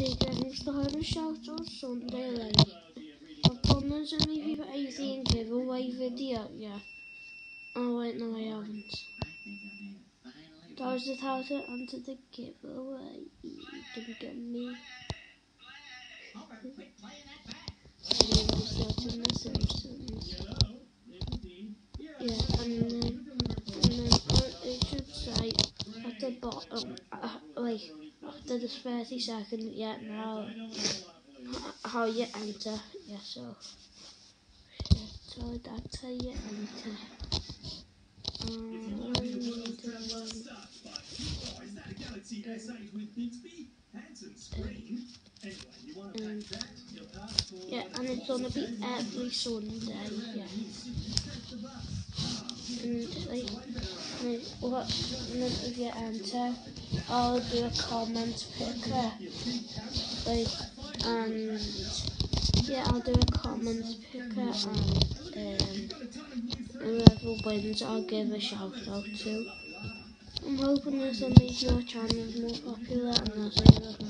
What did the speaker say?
Okay, getting started shout on Sunday then. I've promised any people anything giveaway video, yeah. Oh wait, no I haven't. That was just how to enter the giveaway. You can get me. And The. Yeah, and then, and then it should say at the bottom, uh, wait, after the 30 second, yeah, now, how you enter, yeah, so, so that's how you enter. Um, um, yeah, and it's gonna be every Sunday, yeah. And like, what, if you enter, I'll do a comment picker, like, and yeah, I'll do a comment picker, and um, whoever wins, I'll give a shout out to. I'm hoping this will make your channel more popular and as mine.